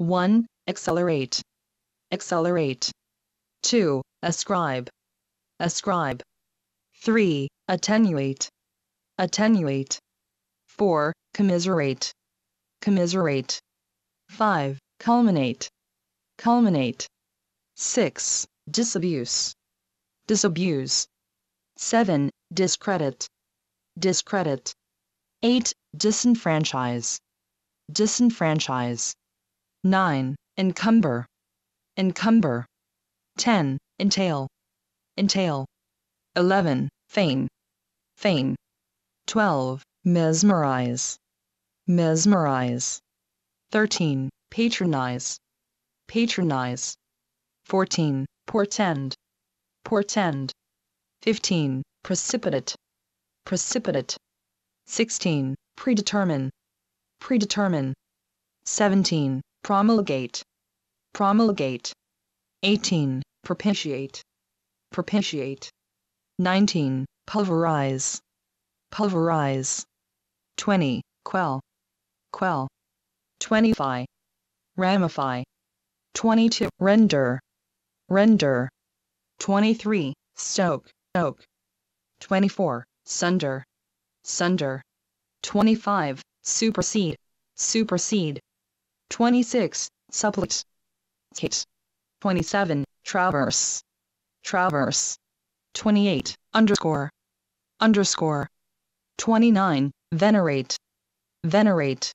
1. Accelerate. Accelerate. 2. Ascribe. Ascribe. 3. Attenuate. Attenuate. 4. Commiserate. Commiserate. 5. Culminate. Culminate. 6. Disabuse. Disabuse. 7. Discredit. Discredit. 8. Disenfranchise. Disenfranchise. 9. Encumber. Encumber. 10. Entail. Entail. 11. Feign. Feign. 12. Mesmerize. Mesmerize. 13. Patronize. Patronize. 14. Portend. Portend. 15. Precipitate. Precipitate. 16. Predetermine. Predetermine. 17. Promulgate. Promulgate. 18. Propitiate. Propitiate. 19. Pulverize. Pulverize. 20. Quell. Quell. 25. Ramify. 22. Render. Render. 23. Stoke. Stoke. 24. Sunder. Sunder. 25. Supersede. Supersede. 26. Supplicate. Kate. 27. Traverse. Traverse. 28. Underscore. Underscore. 29. Venerate. Venerate.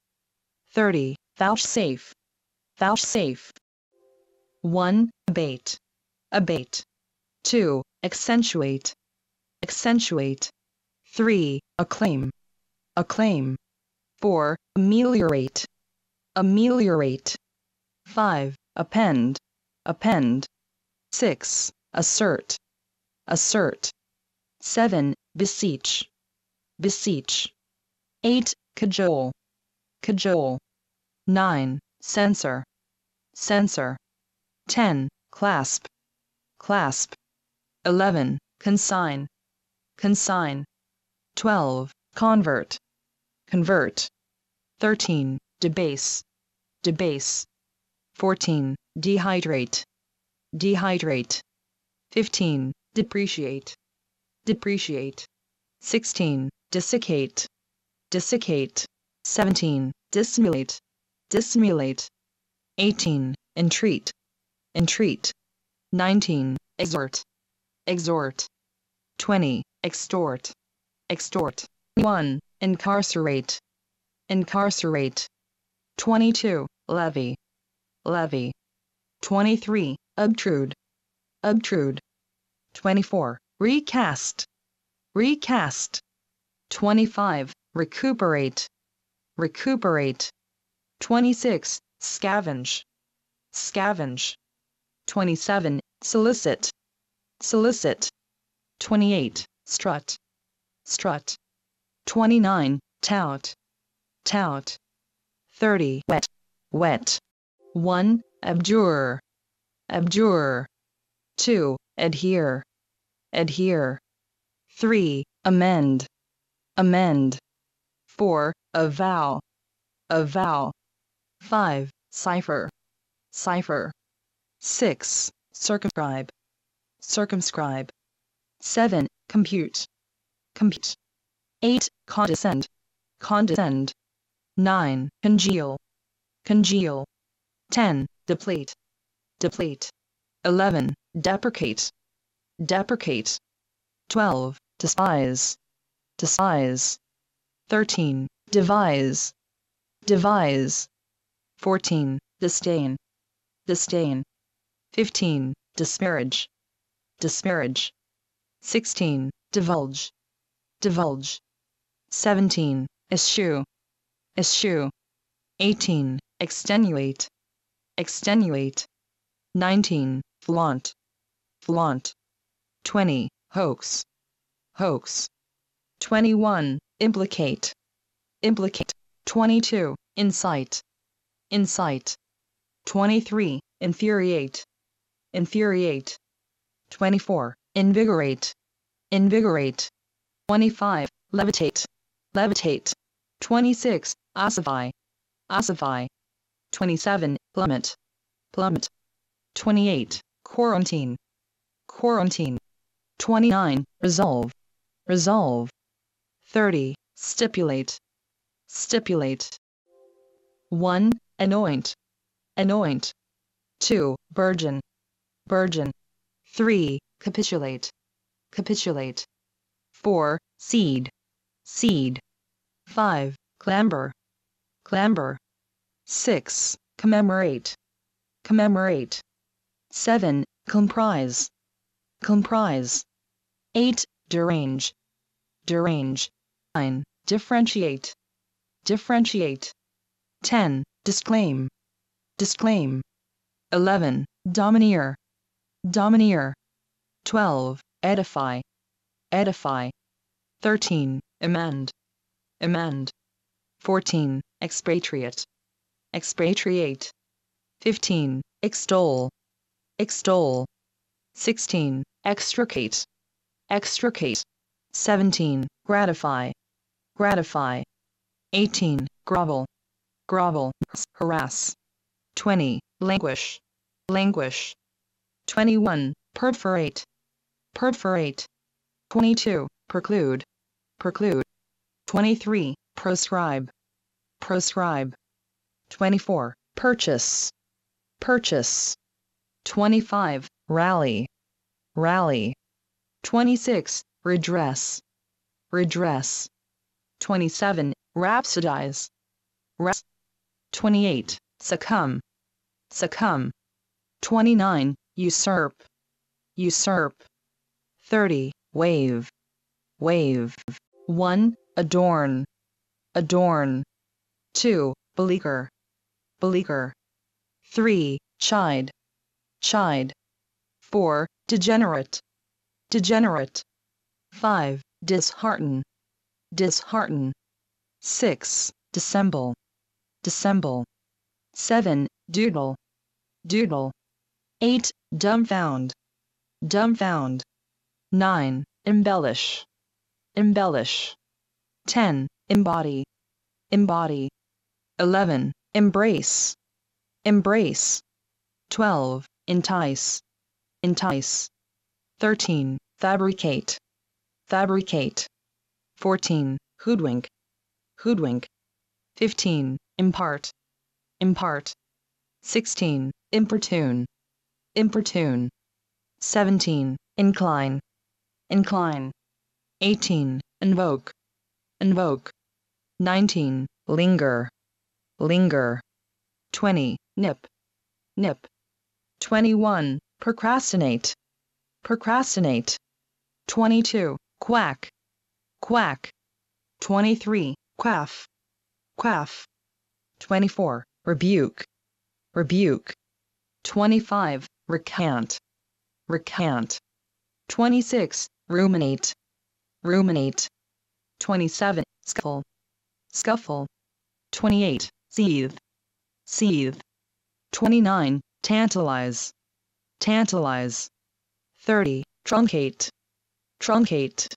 30. Vouchsafe. Vouchsafe. 1. Abate. Abate. 2. Accentuate. Accentuate. 3. Acclaim. Acclaim. 4. Ameliorate. Ameliorate. 5. Append. Append. 6. Assert. Assert. 7. Beseech. Beseech. 8. Cajole. Cajole. 9. Censor. Censor. 10. Clasp. Clasp. 11. Consign. Consign. 12. Convert. Convert. 13. Debase. Debase. 14. Dehydrate. Dehydrate. 15. Depreciate. Depreciate. 16. Desiccate. Desiccate. 17. Dissimulate. Dissimulate. 18. Entreat. Entreat. 19. Exhort. Exhort. 20. Extort. Extort. 1. Incarcerate. Incarcerate. 22. Levy. Levy. 23. Obtrude. Obtrude. 24. Recast. Recast. 25. Recuperate. Recuperate. 26. Scavenge. Scavenge. 27. Solicit. Solicit. 28. Strut. Strut. 29. Tout. Tout. 30. Whet. Whet. 1. Abjure. Abjure. 2. Adhere. Adhere. 3. Amend. Amend. 4. Avow. Avow. 5. Cipher. Cipher. 6. Circumscribe. Circumscribe. 7. Compute. Compute. 8. Condescend. Condescend. 9. Congeal. Congeal. 10. Deplete. Deplete. 11. Deprecate. Deprecate. 12. Despise. Despise. 13. Devise. Devise. 14. Disdain. Disdain. 15. Disparage. Disparage. 16. Divulge. Divulge. 17. Eschew. Eschew. 18. Extenuate. Extenuate. 19. Flaunt. Flaunt. 20. Hoax. Hoax. 21. Implicate. Implicate. 22. Incite. Incite. 23. Infuriate. Infuriate. 24. Invigorate. Invigorate. 25. Levitate. Levitate. 26. Ossify. Ossify. 27. plummet, plummet. 28. Quarantine, quarantine. 29. Resolve, resolve. 30. Stipulate, stipulate. 1. Anoint, anoint. 2. Burgeon, burgeon. 3. Capitulate, capitulate. 4. Cede, cede. 5. Clamber, clamber. 6. Commemorate, commemorate. 7. Comprise, comprise. 8. Derange, derange. 9. Differentiate, differentiate. 10. Disclaim, disclaim. 11. Domineer, domineer. 12. Edify, edify. 13. Amend, amend. 14. Expatriate, expatriate. 15. Extol, extol. 16. Extricate, extricate. 17. Gratify, gratify. 18. Grovel, grovel, harass. 20. Languish, languish. 21. Perforate, perforate. 22. Preclude, preclude. 23. Proscribe, proscribe. 24. Purchase, purchase. 25. Rally, rally. 26. Redress, redress. 27. Rhapsodize, ras. 28. Succumb, succumb. 29. Usurp, usurp. 30. Waive, waive. 1. Adorn, adorn. 2. Beleaguer, beleaguer. 3. Chide, chide. 4. Degenerate, degenerate. 5. Dishearten, dishearten. 6. Dissemble, dissemble. 7. Doodle, doodle. 8. Dumbfound, dumbfound. 9. Embellish, embellish. 10. Embody, embody. 11. Embrace, embrace. 12. Entice, entice. 13. Fabricate, fabricate. 14. Hoodwink, hoodwink. 15. Impart, impart. 16. Importune, importune. 17. Incline, incline. 18. Invoke, invoke. 19. Linger, linger. 20. Nip, nip. 21. Procrastinate, procrastinate. 22. Quack, quack. 23. Quaff, quaff. 24. Rebuke, rebuke. 25. Recant, recant. 26. Ruminate, ruminate. 27. Scuffle, scuffle. 28. Seethe, seethe. 29. Tantalize, tantalize. 30. Truncate, truncate.